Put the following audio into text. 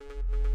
you